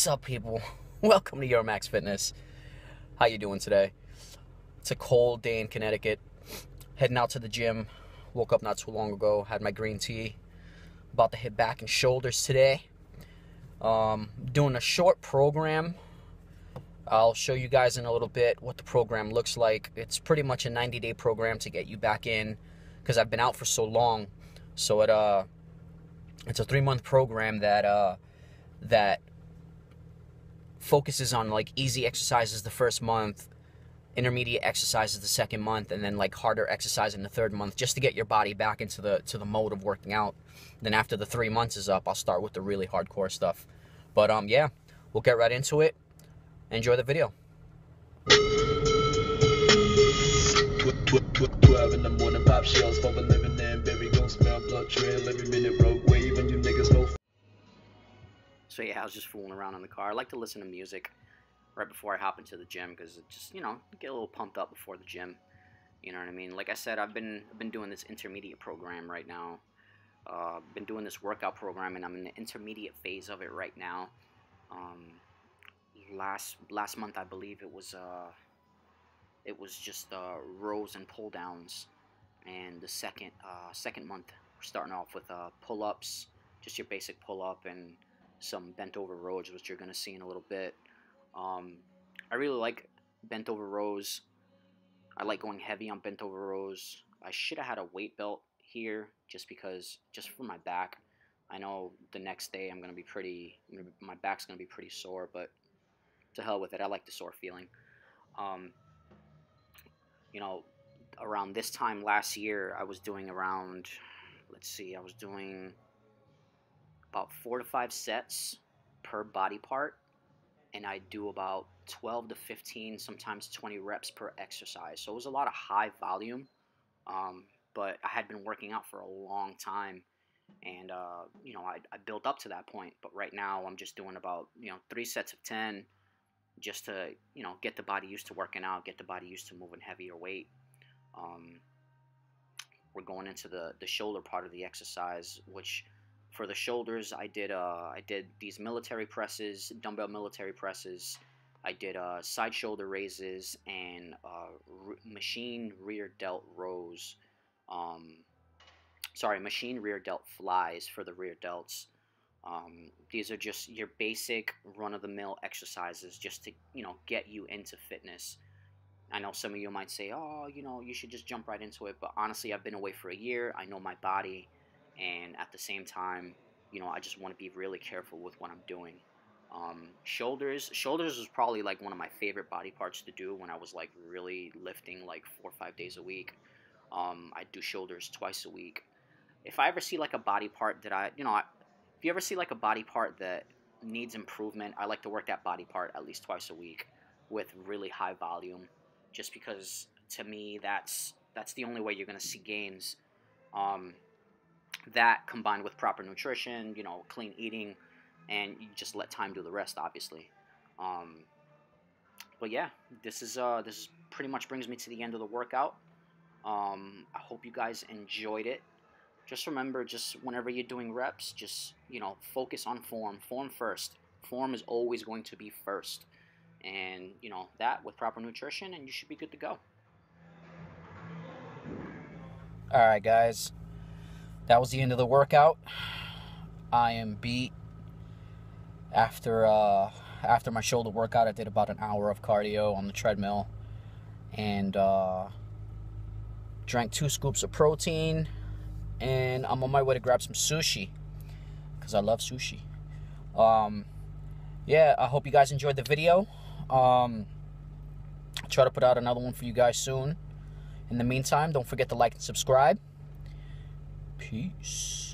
What's up, people? Welcome to Your Max Fitness. How you doing today? It's a cold day in Connecticut. Heading out to the gym. Woke up not too long ago. Had my green tea. About to hit back and shoulders today. Um, doing a short program. I'll show you guys in a little bit what the program looks like. It's pretty much a 90-day program to get you back in because I've been out for so long. So it uh, it's a three-month program that uh, that focuses on like easy exercises the first month, intermediate exercises the second month, and then like harder exercise in the third month, just to get your body back into the to the mode of working out. Then after the three months is up, I'll start with the really hardcore stuff. But um, yeah, we'll get right into it. Enjoy the video. Twelve in the morning, pop shells for a living and baby gon' smell blood trail every minute So yeah, I was just fooling around in the car. I like to listen to music right before I hop into the gym because it just you know get a little pumped up before the gym. You know what I mean? Like I said, I've been I've been doing this intermediate program right now. Uh, been doing this workout program, and I'm in the intermediate phase of it right now. Um, last last month, I believe it was uh, it was just uh, rows and pull downs, and the second uh, second month we're starting off with uh, pull ups, just your basic pull up and some bent over rows, which you're gonna see in a little bit. Um, I really like bent over rows. I like going heavy on bent over rows. I should have had a weight belt here just because, just for my back. I know the next day I'm gonna be pretty, my back's gonna be pretty sore, but to hell with it. I like the sore feeling. Um, you know, around this time last year, I was doing around, let's see, I was doing about four to five sets per body part, and I do about 12 to 15, sometimes 20 reps per exercise. So it was a lot of high volume, um, but I had been working out for a long time. And uh, you know, I, I built up to that point, but right now I'm just doing about you know three sets of ten, just to you know get the body used to working out, get the body used to moving heavier weight. Um, we're going into the the shoulder part of the exercise, which for the shoulders I did uh, I did these military presses, dumbbell military presses. I did uh, side shoulder raises and uh, machine rear delt rows. Um, sorry, machine rear delt flies for the rear delts. Um, these are just your basic run-of-the-mill exercises, just to you know get you into fitness. I know some of you might say, "Oh, you know, you should just jump right into it," but honestly, I've been away for a year. I know my body, and at the same time, you know, I just want to be really careful with what I'm doing. Um, shoulders, shoulders was probably like one of my favorite body parts to do when I was like really lifting like four or five days a week. Um, I do shoulders twice a week. If I ever see like a body part that I, you know, I, if you ever see like a body part that needs improvement, I like to work that body part at least twice a week with really high volume, just because to me that's that's the only way you're gonna see gains. Um, that combined with proper nutrition, you know, clean eating, and you just let time do the rest, obviously. Um, but yeah, this is uh, this is pretty much brings me to the end of the workout. Um, I hope you guys enjoyed it. Just remember, just whenever you're doing reps, just you know, focus on form. Form first. Form is always going to be first, and you know that with proper nutrition, and you should be good to go. All right, guys. That was the end of the workout. I am beat. After uh, after my shoulder workout, I did about an hour of cardio on the treadmill, and uh, drank two scoops of protein, and I'm on my way to grab some sushi because I love sushi. Um, yeah, I hope you guys enjoyed the video. Um, I'll try to put out another one for you guys soon. In the meantime, don't forget to like and subscribe. Peace.